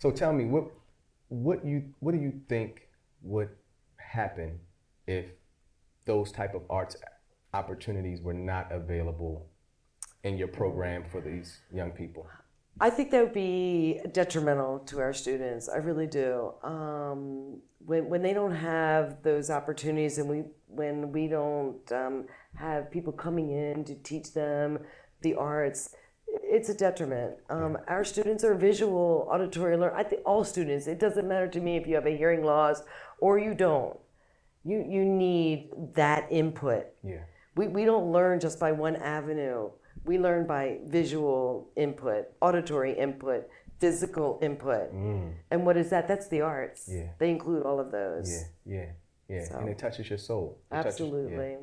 So tell me what what you what do you think would happen if those type of arts opportunities were not available in your program for these young people? I think that would be detrimental to our students. I really do. Um, when, when they don't have those opportunities and we when we don't um, have people coming in to teach them the arts, it's a detriment. Um, our students are visual, auditory learn. I think all students. It doesn't matter to me if you have a hearing loss or you don't. You you need that input. Yeah. We we don't learn just by one avenue. We learn by visual input, auditory input, physical input. Mm. And what is that? That's the arts. Yeah. They include all of those. Yeah. Yeah. Yeah. So- And it touches your soul. It touches- yeah. Absolutely.